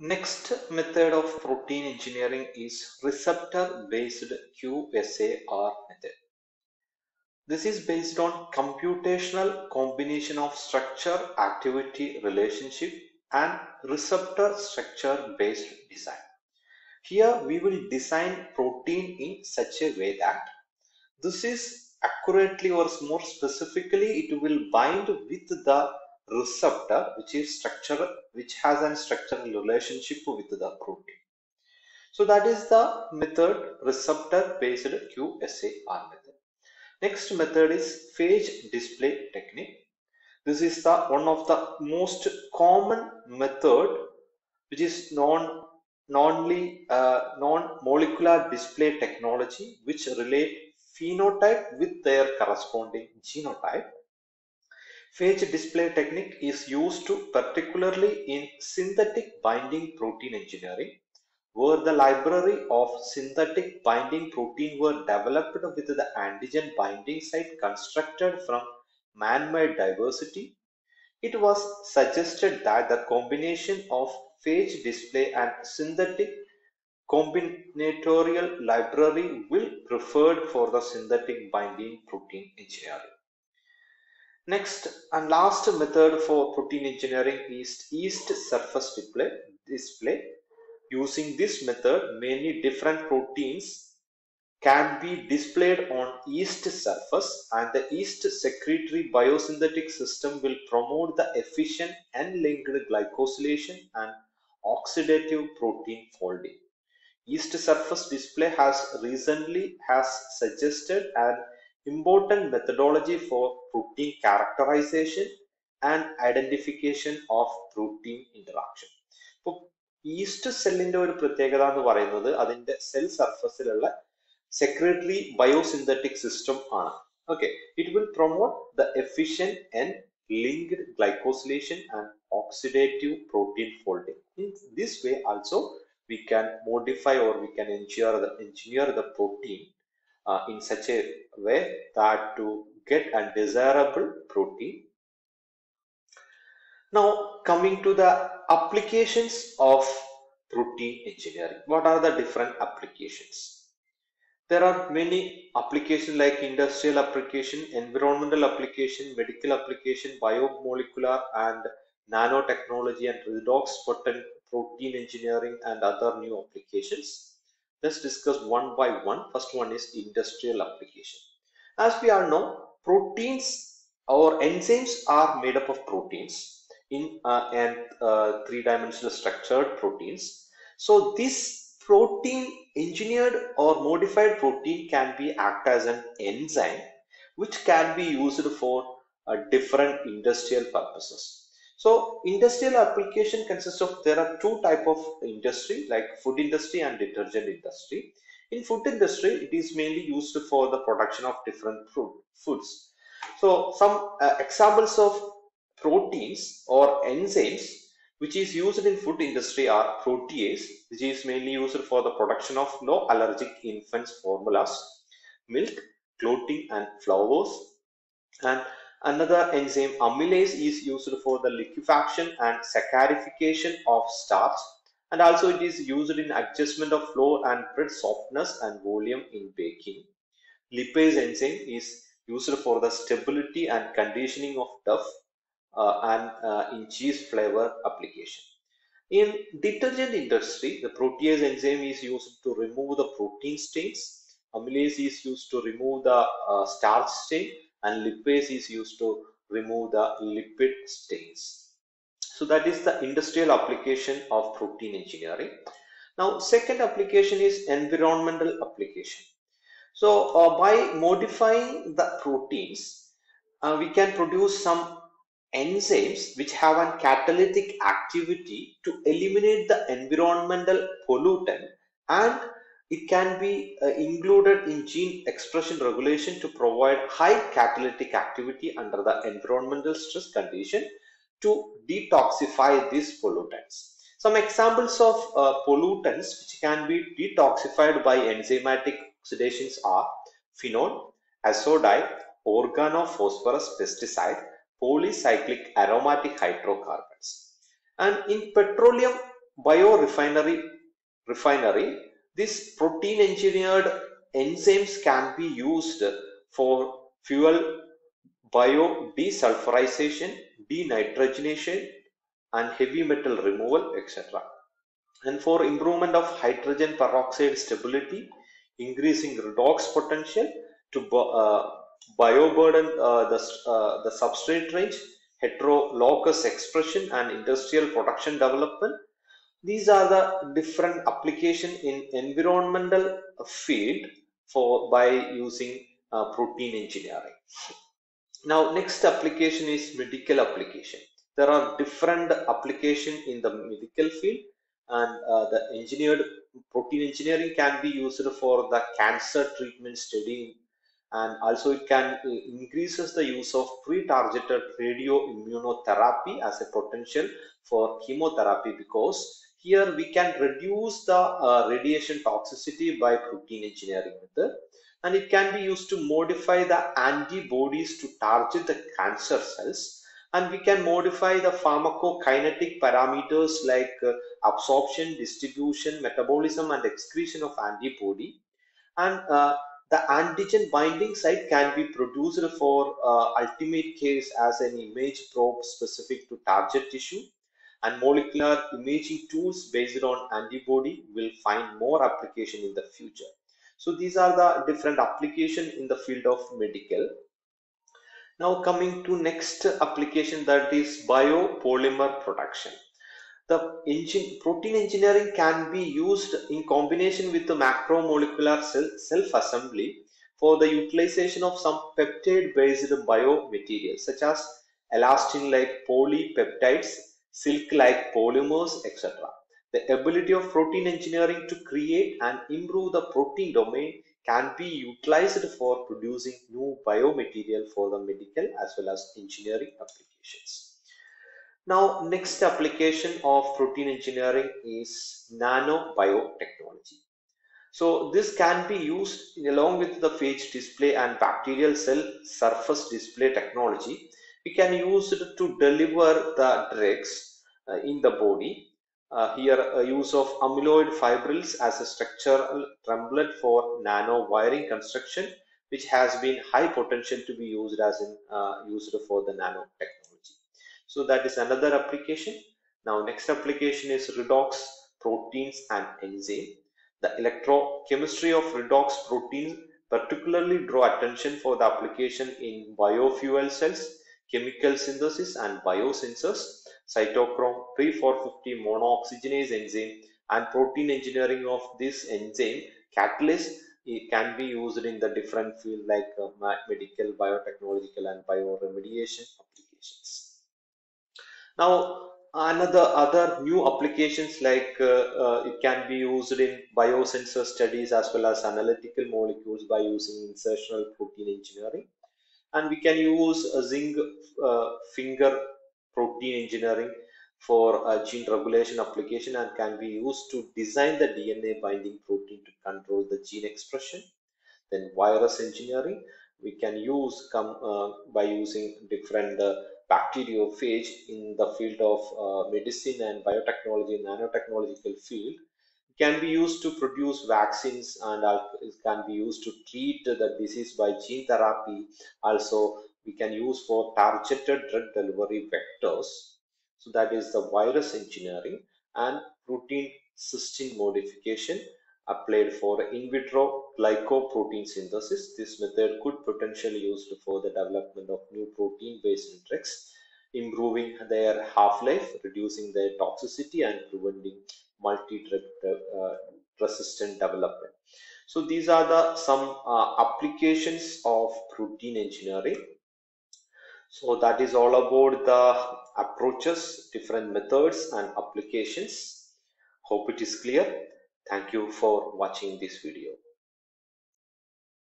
Next method of protein engineering is receptor based QSAR method. This is based on computational combination of structure activity relationship and receptor structure based design. Here we will design protein in such a way that this is accurately or more specifically it will bind with the receptor which is structure which has a structural relationship with the protein. So that is the method receptor based QSAR method. Next method is phage display technique. This is the one of the most common method which is non non uh, non-molecular display technology which relate phenotype with their corresponding genotype. Phage display technique is used particularly in synthetic binding protein engineering where the library of synthetic binding protein were developed with the antigen binding site constructed from man-made diversity, it was suggested that the combination of phage display and synthetic combinatorial library will preferred for the synthetic binding protein engineering. Next and last method for protein engineering is yeast surface display. display. Using this method, many different proteins can be displayed on yeast surface and the yeast secretory biosynthetic system will promote the efficient N-linked glycosylation and oxidative protein folding. Yeast surface display has recently has suggested an important methodology for protein characterization and identification of protein interaction ഇപ്പോൾ yeast സെല്ലിന്റെ ഒരു പ്രത്യേകത എന്ന് പറയുന്നത് അതിന്റെ cell സർഫസിലുള്ള secretory biosynthetic system ആണ്. Okay it will promote the efficient and linked glycosylation and oxidative protein folding in this way also we can modify or we can engineer the engineer the protein uh, in such a way that to get a desirable protein. Now coming to the applications of protein engineering. What are the different applications? There are many applications like industrial application, environmental application, medical application, biomolecular and nanotechnology and redox protein engineering and other new applications. Let's discuss one by one. First one is industrial application. As we all know, proteins or enzymes are made up of proteins in uh, and uh, three-dimensional structured proteins. So this protein engineered or modified protein can be act as an enzyme which can be used for uh, different industrial purposes. So industrial application consists of there are two type of industry like food industry and detergent industry. In food industry, it is mainly used for the production of different food, foods. So some uh, examples of proteins or enzymes which is used in food industry are protease which is mainly used for the production of no allergic infants formulas, milk, clothing and flowers and Another enzyme amylase is used for the liquefaction and saccharification of starch and also it is used in adjustment of flour and bread softness and volume in baking. Lipase enzyme is used for the stability and conditioning of dough uh, and uh, in cheese flavor application. In detergent industry, the protease enzyme is used to remove the protein stains. Amylase is used to remove the uh, starch stain and lipase is used to remove the lipid stains. So that is the industrial application of protein engineering. Now second application is environmental application. So uh, by modifying the proteins, uh, we can produce some enzymes which have a catalytic activity to eliminate the environmental pollutant and it can be uh, included in gene expression regulation to provide high catalytic activity under the environmental stress condition to detoxify these pollutants. Some examples of uh, pollutants which can be detoxified by enzymatic oxidations are phenol, azodide, organophosphorus pesticide, polycyclic aromatic hydrocarbons. And in petroleum biorefinery refinery, this protein engineered enzymes can be used for fuel bio desulfurization, denitrogenation, and heavy metal removal, etc. And for improvement of hydrogen peroxide stability, increasing redox potential to uh, bioburden uh, the, uh, the substrate range, heterolocus expression, and industrial production development. These are the different application in environmental field for by using uh, protein engineering. Now, next application is medical application. There are different application in the medical field and uh, the engineered protein engineering can be used for the cancer treatment study and also it can uh, increases the use of pre-targeted radio immunotherapy as a potential for chemotherapy because here we can reduce the uh, radiation toxicity by protein engineering method and it can be used to modify the antibodies to target the cancer cells and we can modify the pharmacokinetic parameters like uh, absorption, distribution, metabolism and excretion of antibody. And uh, the antigen binding site can be produced for uh, ultimate case as an image probe specific to target tissue and molecular imaging tools based on antibody will find more application in the future. So these are the different application in the field of medical. Now coming to next application that is biopolymer production. The engine, protein engineering can be used in combination with the macromolecular self-assembly for the utilization of some peptide-based biomaterials such as elastin-like polypeptides, silk-like polymers, etc. The ability of protein engineering to create and improve the protein domain can be utilized for producing new biomaterial for the medical as well as engineering applications. Now, next application of protein engineering is nanobiotechnology. So this can be used along with the phage display and bacterial cell surface display technology. We can use it to deliver the drugs uh, in the body uh, here a use of amyloid fibrils as a structural template for nano wiring construction which has been high potential to be used as in uh, used for the nanotechnology. So that is another application. Now next application is redox proteins and enzyme. The electrochemistry of redox proteins particularly draw attention for the application in biofuel cells, chemical synthesis and biosensors cytochrome P450 monooxygenase enzyme and protein engineering of this enzyme catalyst can be used in the different field like uh, medical, biotechnological and bioremediation applications. Now another other new applications like uh, uh, it can be used in biosensor studies as well as analytical molecules by using insertional protein engineering and we can use a zinc uh, finger protein engineering for a gene regulation application and can be used to design the DNA binding protein to control the gene expression. Then virus engineering, we can use come uh, by using different uh, bacteriophage in the field of uh, medicine and biotechnology nanotechnological field can be used to produce vaccines and can be used to treat the disease by gene therapy also we can use for targeted drug delivery vectors. So that is the virus engineering and protein cysteine modification applied for in vitro glycoprotein synthesis. This method could potentially used for the development of new protein-based drugs, improving their half-life, reducing their toxicity and preventing multi-drug uh, resistant development. So these are the some uh, applications of protein engineering. So that is all about the approaches, different methods and applications. Hope it is clear. Thank you for watching this video.